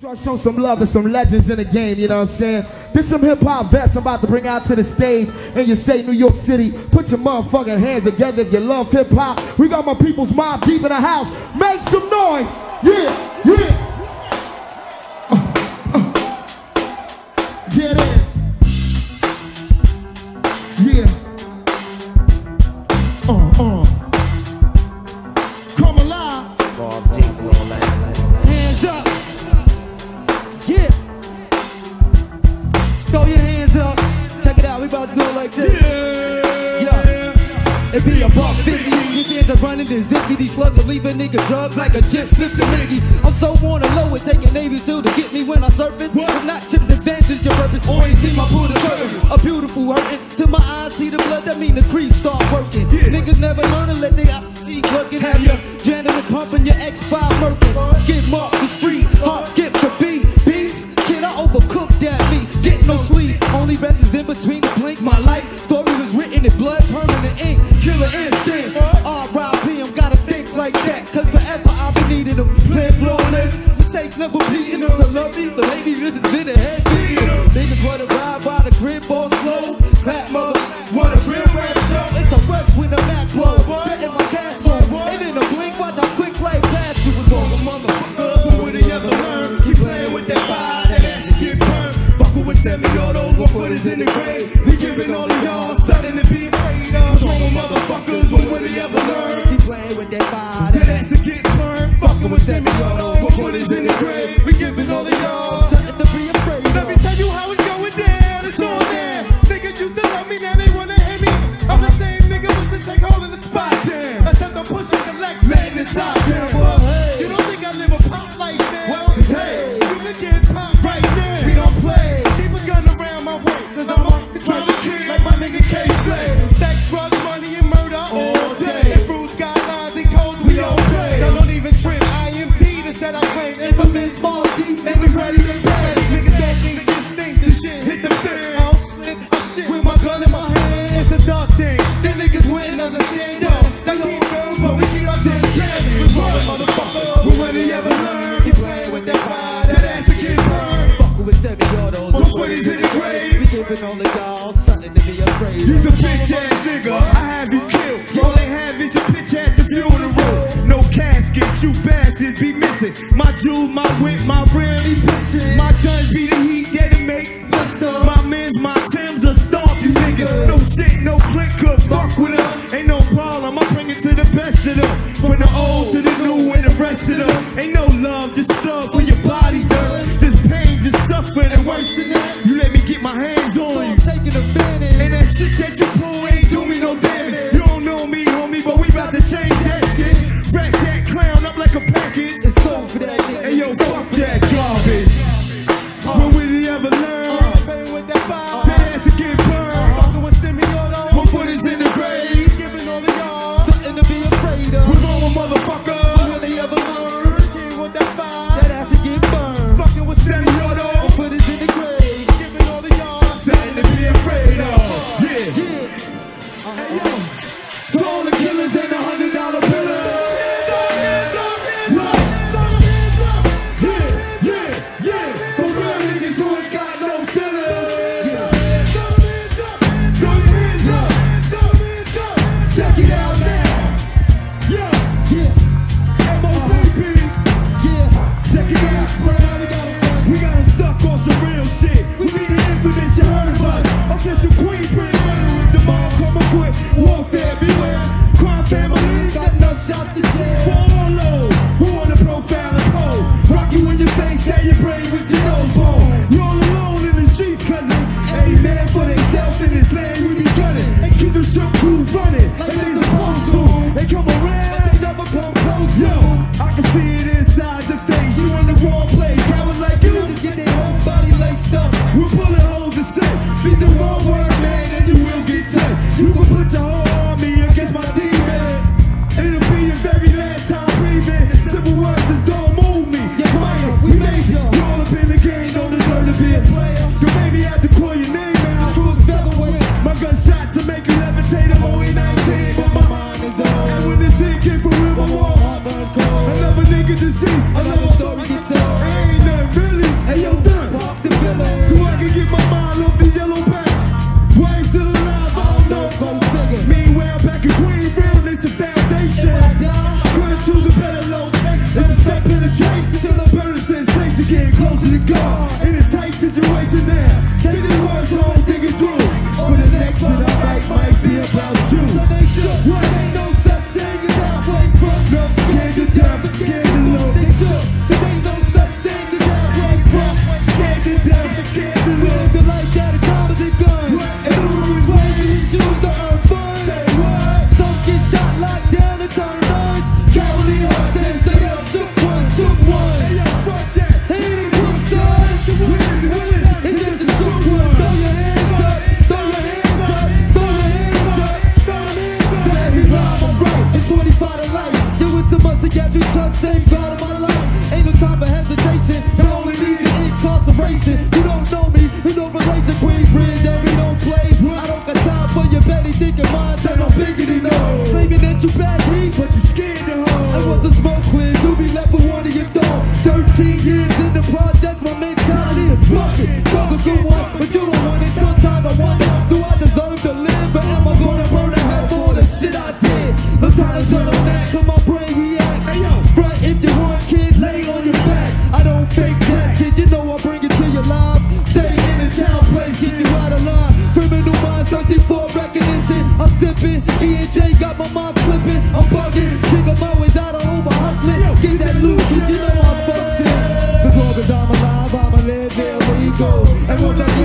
Try to show some love to some legends in the game, you know what I'm saying? This some hip hop vets I'm about to bring out to the stage. And you say New York City, put your motherfucking hands together if you love hip hop. We got my people's Mobb Deep in the house. Make some noise. Yeah, yeah. Uh, uh. Yeah, it is. Yeah. Uh, uh. Come alive. Hands up. It be a buck 50. His hands are running and zippy. These slugs are leaving niggas drugs like a chip slipped to Mickey. I'm so on the low, it taking Navy SEAL to get me when I surface. If not chips advantage, your purpose. On your team, I pull the curtain. A beautiful hurting. Till my eyes see the blood, that mean the creep start working. Niggas never learn to let they out keep working. Have your adrenaline pumping, your X5 murking. Skid mark the street, heart skip like that. Cause forever I'll be needing them. Playing flawless. Mistakes never beating them. So love me, so ladies, this is in the head. Niggas wanna My is in the grave. We giving all of y'all something to be afraid You's a bitch ass nigga. I have you killed. All they have is a bitch at the funeral. No casket, you bastard be missing. My jewels, my whip, my rim. My guns be the Fuck that garbage. Ever learn? That ass to get burned. My foot is in the grave. Something to be afraid of. Will ever learn? That ass to get burned. Fucking with Sammy. that's my mentality. Fuck it, fuck a good one. I won't